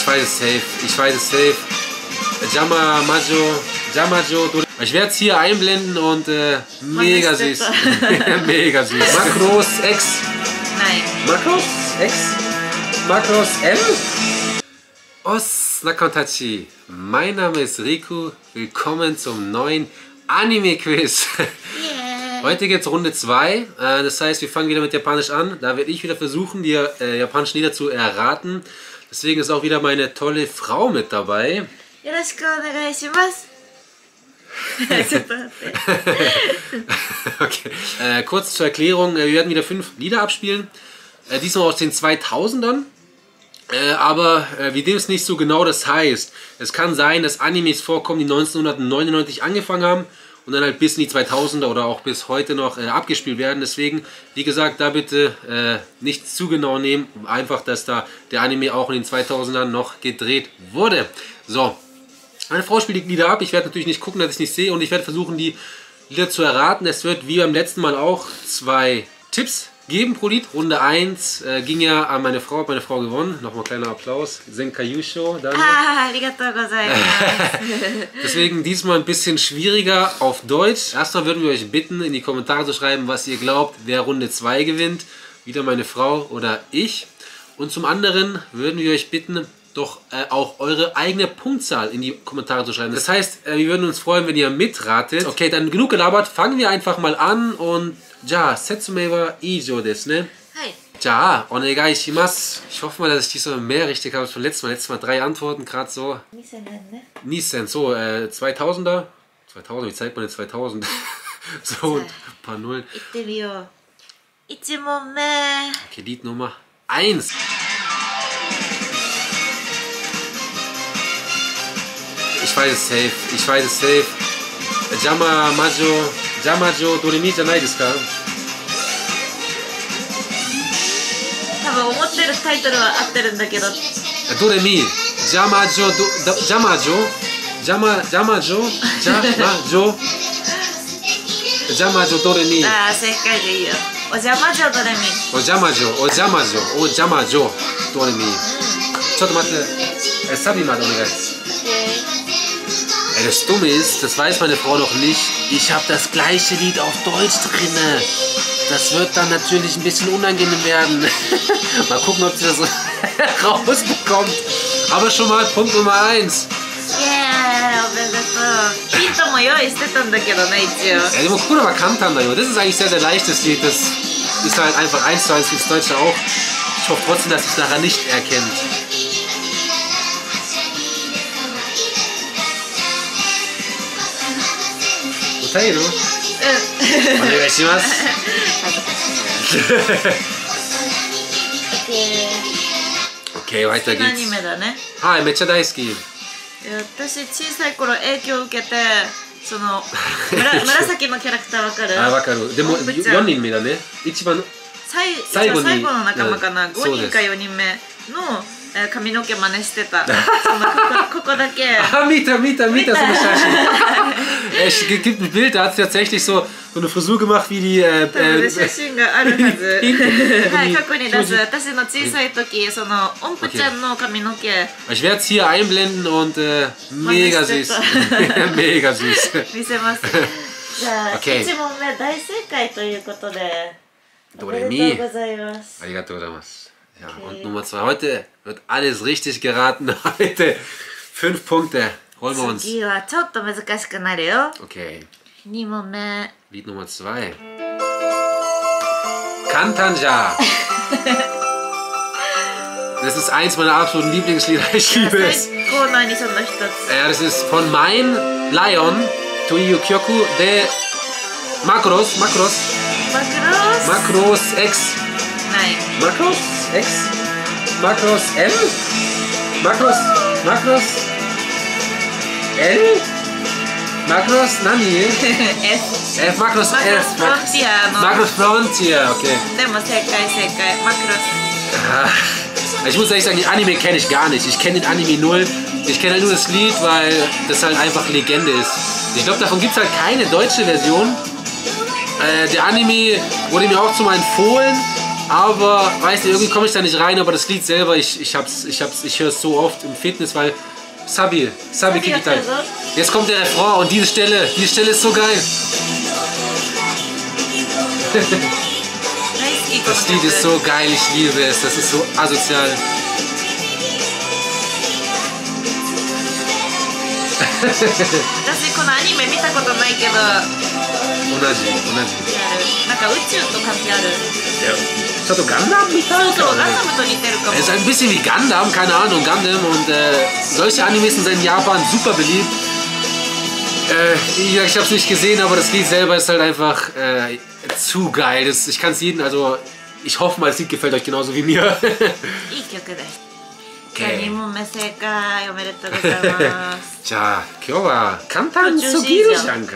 Ich weiß es safe. Ich weiß es safe. Jama Majo. Jamajo. Ich werde es hier einblenden und äh, mega süß. mega süß. Makros X. Nein. Makros X. Makros M. Os Nakontachi. Mein Name ist Riku. Willkommen zum neuen Anime-Quiz. Yeah. Heute geht es Runde 2. Das heißt, wir fangen wieder mit Japanisch an. Da werde ich wieder versuchen, die äh, japanischen Lieder zu erraten. Deswegen ist auch wieder meine tolle Frau mit dabei. Okay. Äh, kurz zur Erklärung, äh, wir werden wieder fünf Lieder abspielen. Äh, diesmal aus den 2000ern. Äh, aber äh, wie dem es nicht so genau das heißt. Es kann sein, dass Animes vorkommen, die 1999 angefangen haben und dann halt bis in die 2000er oder auch bis heute noch äh, abgespielt werden. Deswegen, wie gesagt, da bitte äh, nicht zu genau nehmen. Einfach, dass da der Anime auch in den 2000ern noch gedreht wurde. So, meine Frau spielt die Lieder ab. Ich werde natürlich nicht gucken, dass ich nicht sehe und ich werde versuchen, die Lieder zu erraten. Es wird wie beim letzten Mal auch zwei Tipps geben pro Lied. Runde 1 äh, ging ja an meine Frau, hat meine Frau gewonnen. Nochmal kleiner Applaus. Senka Yusho. Ah. Deswegen diesmal ein bisschen schwieriger auf Deutsch. Erstmal würden wir euch bitten, in die Kommentare zu schreiben, was ihr glaubt, wer Runde 2 gewinnt. Wieder meine Frau oder ich. Und zum anderen würden wir euch bitten, doch äh, auch eure eigene Punktzahl in die Kommentare zu schreiben. Das heißt, äh, wir würden uns freuen, wenn ihr mitratet. Okay, dann genug gelabert. Fangen wir einfach mal an und ja, Setsume wa ijo desu ne? はい。 Ja, onegai shimasu. Ich hoffe mal, dass ich diesmal mehr richtig habe als beim letzten Mal. Letztes Mal drei Antworten, gerade so. 2000年ね。 Nissan, so, äh, 2000er. 2000, wie zeigt man denn 2000? so, ein paar Nullen. 行ってみよう。1問目。 Okay, Lied Nummer 1. Ich weiß es safe, ich weiß es safe. Jama Majo, Jamajo Doremi じゃないですか？多分思ってるタイトルは合ってるんだけど。ドレミ、ジャマジョ、ドジャマジョ、ジャマジャマジョ、ジャマジョ、ジャマジョドレミ、ああ、正解でいいよ。お邪魔女ドレミ。おジャマジョ、おジャマジョ、おジャマジョドレミ。ちょっと待って、えサビまでお願い。Ey, das Dumme ist, das weiß meine Frau noch nicht. Ich habe das gleiche Lied auf Deutsch drinne. Das wird dann natürlich ein bisschen unangenehm werden. mal gucken, ob sie das rausbekommt. Aber schon mal Punkt Nummer 1. イエーイおめでとう。ヒントも用意してたんだけどね、一応。 Ja, die Mokura war Kantan Das ist eigentlich sehr, sehr leichtes Lied. Das ist halt einfach eins zu eins wie das Deutsche auch. Ich hoffe trotzdem, dass es nachher nicht erkennt. Utairu? うん。お願いします。きなアニ geht's. メだね。はい、めっちゃ大好き。私小さい頃影響を受けてその 紫のキャラクターわかる？あ、わかる。でも、おんぷちゃん4人目だね。一番、最最後に最後の仲間かな、うん5人か4人目の、えー髪の毛真似してた そのここここだけ Ah, Mieter, Mieter, Mieter, so eine Mieter. Scheiße. Es gibt ein Bild, da hat sie tatsächlich so, so eine Frisur gemacht wie die. Äh, 多分ね äh, 写真があるはずヒントはい過去に出す表私の小さい時その音符ちゃんの髪の毛 ich werde es hier einblenden und äh, mega Mann, ist süß. das mega süß. 見せますじゃあ、 Okay. 1問目大正解ということでおドレめミでとうございます。 Arigato gozaimasu. Ja, Okay. und Nummer zwei. Heute wird alles richtig geraten. Heute fünf Punkte. Holen wir uns. 次はちょっと難しくなるよ Okay, 2問目 Lied Nummer zwei. Kantanja. Das ist eins meiner absoluten Lieblingslieder. Ich liebe es. 最高のアニソンの一つ Ja, das ist von Mein Lion to Yu Kyoku de Macros, Macros, マクロス Macros X. ない Macros X? Macros M? Macros, Macros L? Macros? Nani? F. F, Macros, Macros F. Frontier. Macros Frontier, okay. Demo, sekai, sekai. Macros. Ah, ich muss ehrlich sagen, den Anime kenne ich gar nicht. Ich kenne den Anime null. Ich kenne halt nur das Lied, weil das halt einfach Legende ist. Ich glaube, davon gibt es halt keine deutsche Version. Äh, der Anime wurde mir auch zu empfohlen, aber weißt du, irgendwie komme ich da nicht rein, aber das Lied selber, ich, ich, ich, ich höre es so oft im Fitness, weil Sabi, Sabi Kikitai. Jetzt kommt der Refrain und diese Stelle, diese Stelle ist so geil. Das Lied ist so geil, ich liebe es, das ist so asozial. 私このアニメ見たことないけどある同じ、同じ。なんか宇宙と関係ある ちょっとガンダムみたいそうそうガンダムと似てるかも Es ist ein bisschen wie Gundam, keine Ahnung, Gundam und äh, solche Animes sind in Japan super beliebt. Äh, wie gesagt, ich habe es nicht gesehen, aber das Lied selber ist halt einfach äh, zu geil. Das, ich kann es jedem, also ich hoffe mal, das Lied gefällt euch genauso wie mir. いい曲です じ Okay. ゃあ2問目正解おめでとうございます Tja, 今日は簡単すぎるじゃんか。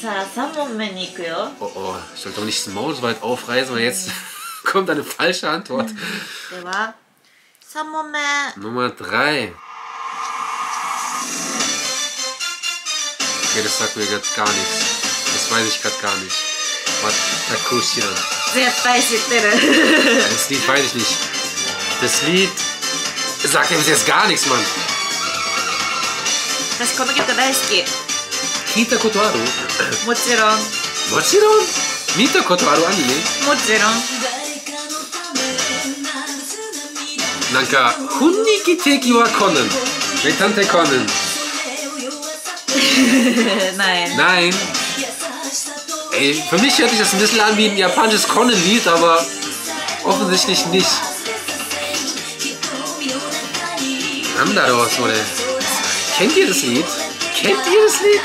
さあ3問目に行くよ Oh oh, ich sollte doch nicht das Maul so weit aufreißen, weil jetzt kommt eine falsche Antwort. では3問目 Nummer 3. Okay, das sagt mir gerade gar nichts. Das weiß ich gerade gar nicht. Watakushira. 絶対知ってる Das Lied weiß ich nicht. Das Lied sagt mir bis jetzt gar nichts, Mann. 私この曲大好き Kita koto aru? もちろん Mochiron? Mita koto aru anime? もちろん Nanka, Huniki teki wa konnen. Metante konnen. ない Nein. Ey, für mich hört sich das ein bisschen an wie ein japanisches Konnen-Lied, aber offensichtlich nicht. Nandaro, so der. Kennt ihr das Lied? Kennt ihr das Lied?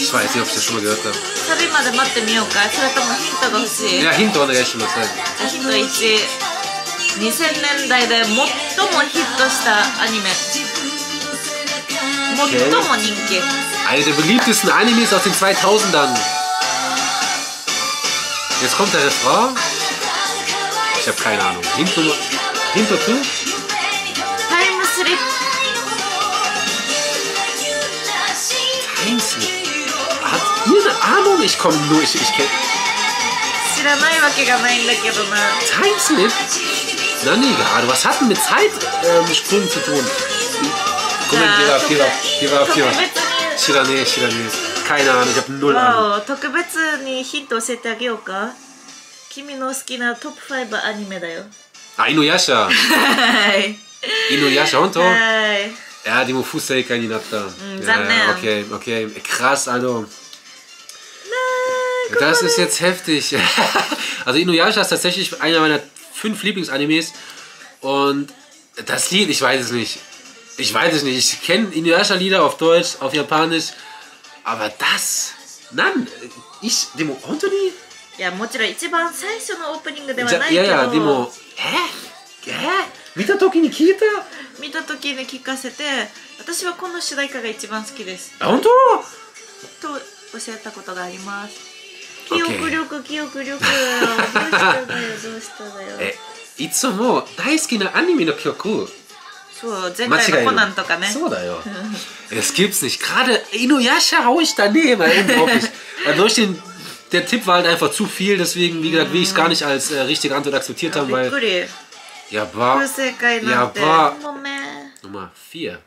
Ich weiß nicht, ob ich das schon mal gehört habe. サビまで待ってみようかそれともヒントが欲しい Ja, Hintお願いします。はいじゃあヒント1 2000年代で最もヒットしたアニメ最も人気 Eine der beliebtesten Animes aus den 2000ern. Jetzt kommt der Refrain. Ich habe keine Ahnung. Hinto, Hinto zu? Ich komme nur, ich, ich kenne. 知らないわけがないんだけどな Timeslip? Na nee, gerade. Was hat denn mit Zeitsprüngen ähm, Sprüngen zu tun? Comment, Pira, Pira, Pira, 特 Pira. 別に Shirane, Shirane. Keine Ahnung, ich habe null Ahnung. わお特別にヒント教えてあげようか君の好きなトップ5アニメだよ Ah, Inuyasha. はい Inuyasha, Honto? はい Ja, die Mufuseiになった。Mm, ja, Sanne. ja, okay, okay. Krass, also. Das ist jetzt heftig. also Inuyasha ist tatsächlich einer meiner fünf Lieblingsanimes. Und das Lied, ich weiß es nicht. Ich weiß es nicht. Ich kenne Inuyasha-Lieder auf Deutsch, auf Japanisch. Aber das. Nein, ich, Demo, Anthony? いやもちろん一番最初のオープニングではじゃないけどいやいや、でも、ええ見た時に聞いた見た時に聞かせて私はこの主題歌が一番好きですあ本当と教えたことがあります 記 OK 憶力記憶力どうしただよどうしただよえいつも大好きなアニメの曲そう前回のコナンとかねそうだよ。Es gibt's nicht. Gerade Inuyasha hau ich daneben. ey, Unglaublich. Weil durch den, der Tipp war halt einfach zu viel, deswegen, wie gesagt, will ich es gar nicht als äh, richtige Antwort akzeptiert あ haben, びっ weil. くり Ja, war. 不正解なんてやば2問目 Nummer 4.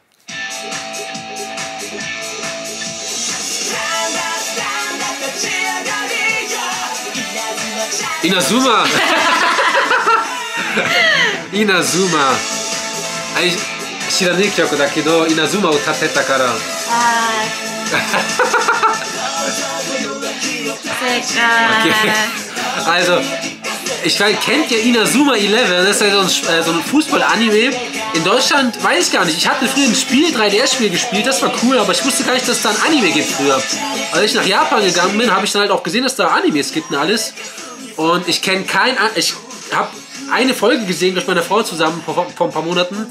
Inazuma! Inazuma! はい知らねえ曲だけど、稲妻を歌ってたから。はーい正解 Okay. Also, ich weiß, kennt ihr Inazuma 11? Das ist ja so ein, äh, so ein Fußball-Anime. In Deutschland weiß ich gar nicht. Ich hatte früher ein Spiel, 3DS-Spiel gespielt, das war cool, aber ich wusste gar nicht, dass es da ein Anime gibt früher. Als ich nach Japan gegangen bin, habe ich dann halt auch gesehen, dass da Animes gibt und alles. Und ich kenne kein. Ich habe eine Folge gesehen mit meiner Frau zusammen vor, vor ein paar Monaten.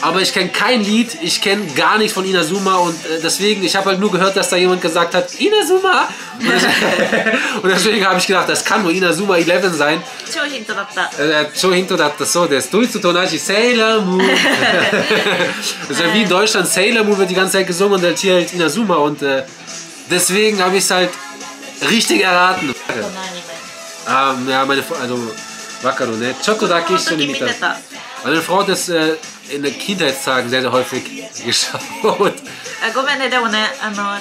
Aber ich kenne kein Lied, ich kenne gar nichts von Inazuma und äh, deswegen, ich habe halt nur gehört, dass da jemand gesagt hat, Inazuma! Und, deswegen habe ich gedacht, das kann nur Inazuma 11 sein. Cho Hinto datta. Äh, äh, so, der ist Tonashi Sailor Moon. das ist ja wie in Deutschland, Sailor Moon wird die ganze Zeit gesungen und halt hier halt Inazuma und äh, deswegen habe ich es halt richtig erraten. 何 あいや meine Frau also わかるねちょっとだけ一緒に見た子供の時見てた meine Frau hat das äh, in den Kindheitstagen sehr sehr häufig geschaut あごめんねでもねあの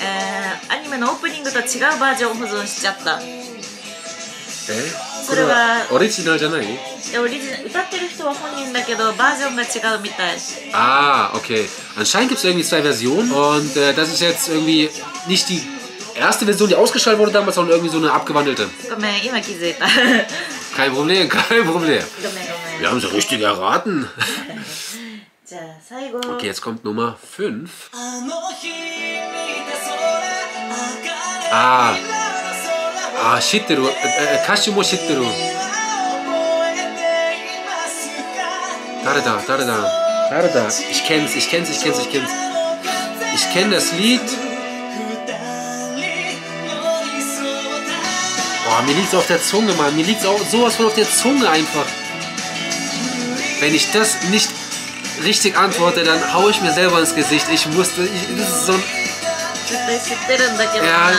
えーアニメのオープニングと違うバージョン保存しちゃったえそれはオリジナルじゃないでオリジナル歌ってる人は本人だけどバージョンが違うみたい Ah, okay. Anscheinend gibt es irgendwie zwei Versionen und äh, das ist jetzt irgendwie nicht die erste Version, die ausgestrahlt wurde damals, sondern irgendwie so eine abgewandelte. Kein Problem, kein Problem. Wir haben es richtig erraten. Okay, jetzt kommt Nummer 5. Ah. Ah, Shitteru. Äh, äh, Kashimo Shitteru. Darada, Darada, Darada. Ich kenn's, ich kenn's, ich kenn's, ich kenn's. Ich kenn das Lied. Boah, mir es auf der Zunge, Mann. Mir liegt es auch sowas von auf der Zunge einfach. Wenn ich das nicht richtig antworte, dann haue ich mir selber ins Gesicht. Ich musste. Ich, das ist so ein. Ja.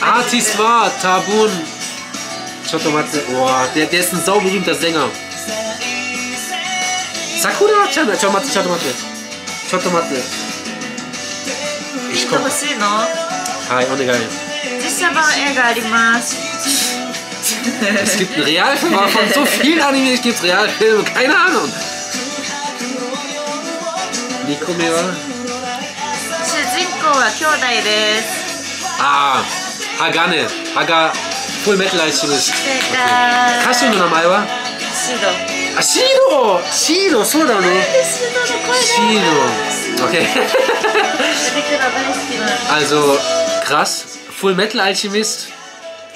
Artist war Tabun. Chotomatsu. Boah, der, der ist ein sauberühmter Sänger. Sakura Chan, Chotomatsu, Chotomatsu. Chotomatsu. Ich komme. Hi, ohne geil. 写版映画あります Es gibt einen Realfilm, aber von so vielen Animes gibt es Realfilme. Keine Ahnung. Nikome wa? 主人公は兄弟です Ah, Hagane. Haga. Full Metal Alchemist. 正解歌手の名前はシードあ、シードシード、そうだね。でシードの声シード。Okay. 出てくるの大好きな Also krass, Full Metal Alchemist.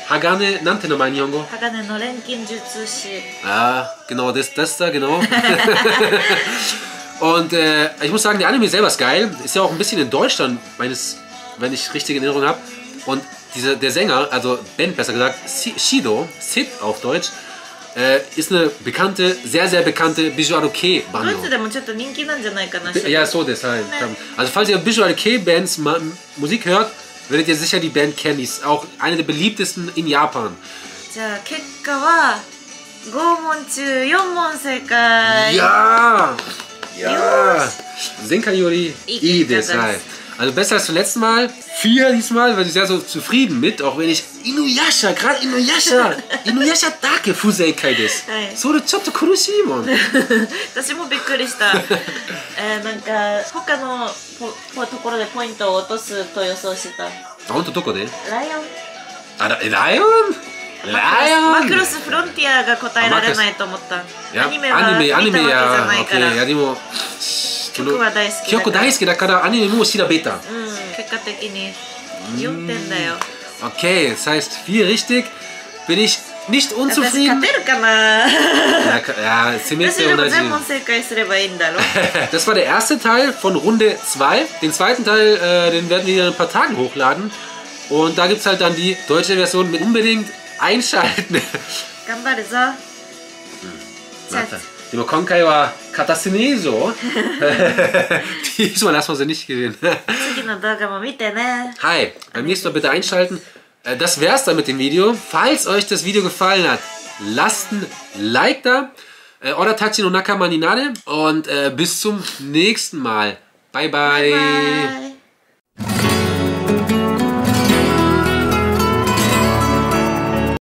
Hagane, nannte noch mein Nyongo? Hagane no Renkin Jutsushi. Ah, genau, das, das da, genau. Und äh, ich muss sagen, der Anime selber ist geil. Ist ja auch ein bisschen in Deutschland, meines, wenn ich richtige Erinnerung habe. Und dieser, der Sänger, also Ben besser gesagt, Shido, Sid auf Deutsch, äh, ist eine bekannte, sehr, sehr bekannte Visual K Band. Ja, so deshalb. Also falls ihr Visual K Bands Musik hört, werdet ihr sicher die Band kennen. Die ist auch eine der beliebtesten in Japan. Ja! Ja! Senkayori I deshalb. Also besser als zum letzten Mal. Vier diesmal, weil ich sehr so zufrieden mit, auch wenn ich Inuyasha, gerade Inuyasha, Inuyasha Dake Fuseikai des. はいそれちょっと苦しいもん。私もびっくりしたえー、なんか他のポポところでポイントを落とすと予想してたあ、ほんとどこでライオンあ、ラライオンライオンマクロスフロンティアが答えられないと思ったやアニメはアニメ、アニメ見たわけじゃや、ないから、 okay, いやでも、 曲は大好きだから曲大好きだからアニメも調べた。うん結果的に4点だよ Okay, das heißt, vier richtig. Bin ich nicht 私 unzufrieden. 勝てるかな Ja, ka- ja, せめ私でもて同じ。全問正解すればいいんだろ Das war der erste Teil von Runde 2. Den zweiten Teil, äh, den werden wir in ein paar Tagen hochladen. Und da gibt es halt dann die deutsche Version mit unbedingt einschalten. 頑張 るぞじゃあ Die Mokonkai war Katasuneso. Diesmal lassen wir sie nicht gesehen. 次の動画も見てね Hi, beim nächsten Mal bitte einschalten. Äh, Das wär's dann mit dem Video. Falls euch das Video gefallen hat, lasst ein Like da. Äh, Oder Tachi no Nakama ni Nare. Und äh, bis zum nächsten Mal. bye. bye. bye